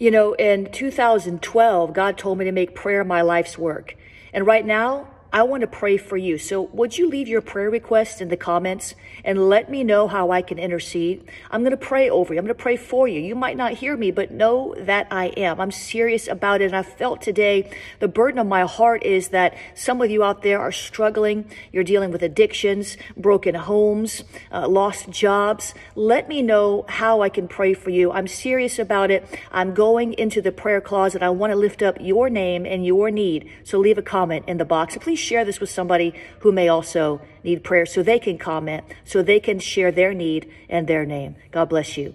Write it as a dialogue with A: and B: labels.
A: You know, in 2012, God told me to make prayer my life's work. And right now, I want to pray for you. So would you leave your prayer request in the comments and let me know how I can intercede? I'm going to pray over you. I'm going to pray for you. You might not hear me, but know that I am. I'm serious about it. And I felt today the burden of my heart is that some of you out there are struggling. You're dealing with addictions, broken homes, uh, lost jobs. Let me know how I can pray for you. I'm serious about it. I'm going into the prayer closet. I want to lift up your name and your need. So leave a comment in the box. Please share this with somebody who may also need prayer so they can comment, so they can share their need and their name. God bless you.